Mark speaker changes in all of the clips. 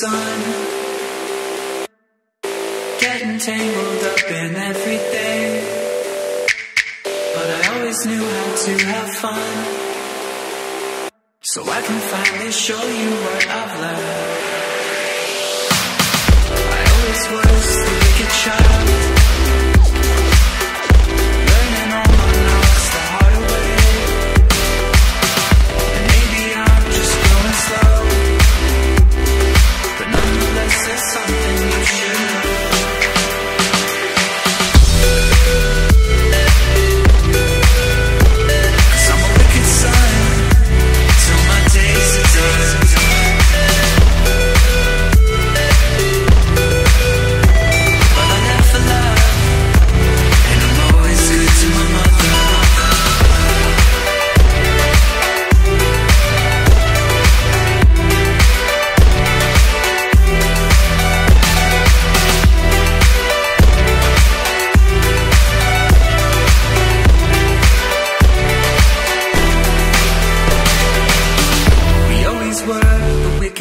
Speaker 1: sun. Getting tangled up in everything. But I always knew how to have fun. So I can finally show you what I've learned.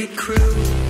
Speaker 1: crew.